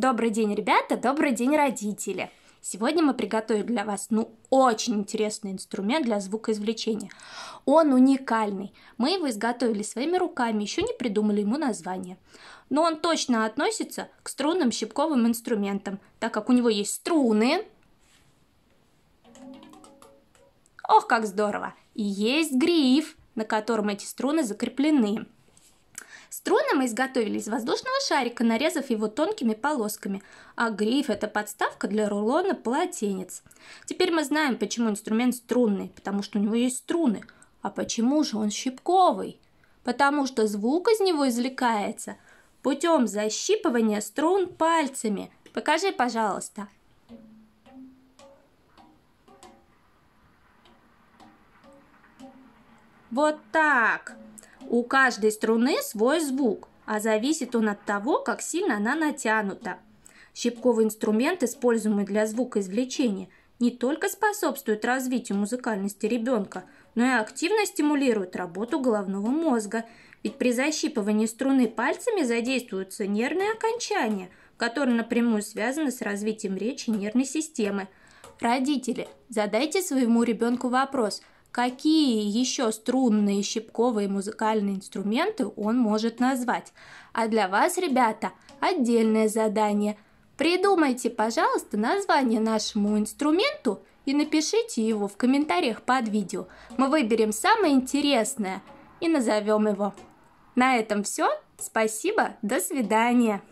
Добрый день, ребята! Добрый день, родители! Сегодня мы приготовили для вас, ну, очень интересный инструмент для звукоизвлечения. Он уникальный. Мы его изготовили своими руками, еще не придумали ему название. Но он точно относится к струнным щипковым инструментам, так как у него есть струны. Ох, как здорово! И есть гриф, на котором эти струны закреплены. Струны мы изготовили из воздушного шарика, нарезав его тонкими полосками, а гриф – это подставка для рулона полотенец. Теперь мы знаем, почему инструмент струнный, потому что у него есть струны. А почему же он щипковый? Потому что звук из него извлекается путем защипывания струн пальцами. Покажи, пожалуйста. Вот так. У каждой струны свой звук, а зависит он от того, как сильно она натянута. Щипковый инструмент, используемый для звукоизвлечения, не только способствует развитию музыкальности ребенка, но и активно стимулирует работу головного мозга, ведь при защипывании струны пальцами задействуются нервные окончания, которые напрямую связаны с развитием речи нервной системы. Родители, задайте своему ребенку вопрос – какие еще струнные, щипковые музыкальные инструменты он может назвать. А для вас, ребята, отдельное задание. Придумайте, пожалуйста, название нашему инструменту и напишите его в комментариях под видео. Мы выберем самое интересное и назовем его. На этом все. Спасибо, до свидания.